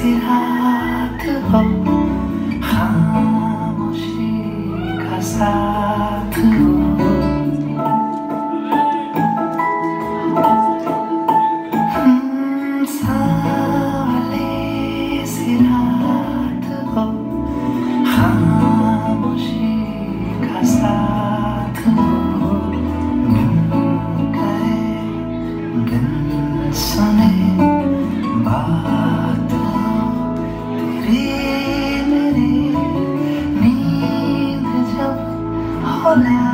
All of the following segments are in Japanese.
Thank you. hola.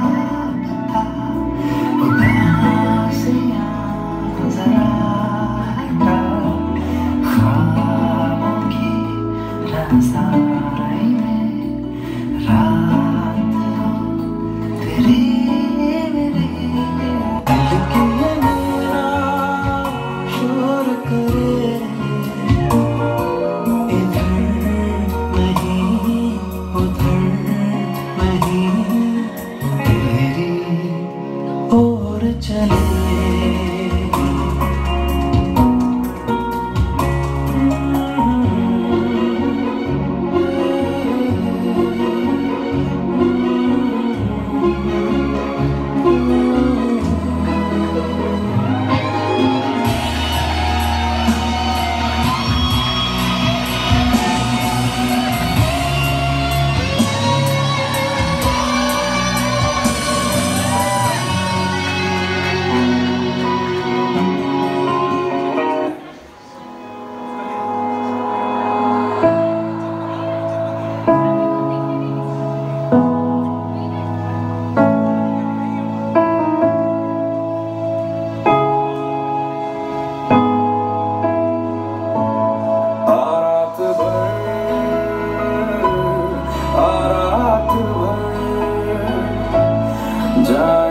and